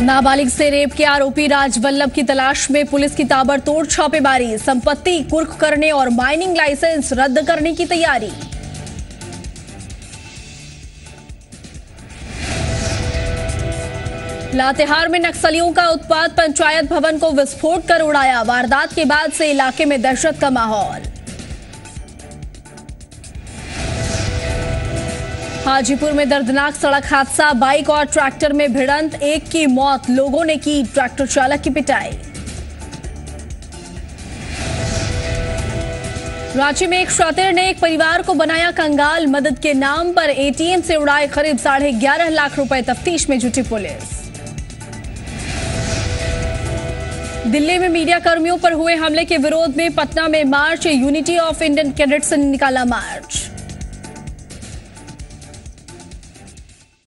नाबालिग से रेप के आरोपी राज वल्लभ की तलाश में पुलिस की ताबड़तोड़ छापेमारी, संपत्ति कुर्क करने और माइनिंग लाइसेंस रद्द करने की तैयारी। लातेहार में नक्सलियों का उत्पाद पंचायत भवन को विस्फोट कर उड़ाया, वारदात के बाद से इलाके में दहशत का माहौल। हाजीपुर में दर्दनाक सड़क हादसा, बाइक और ट्रैक्टर में भिड़ंत, एक की मौत, लोगों ने की ट्रैक्टर चालक की पिटाई। रांची में एक शातिर ने एक परिवार को बनाया कंगाल, मदद के नाम पर एटीएम से उड़ाए करीब साढ़े ग्यारह लाख रुपए तफ्तीश में जुटी पुलिस। दिल्ली में मीडिया कर्मियों पर हुए हमले के विरोध में पटना में march, unity of Indian cadets ने निकाला मार्च।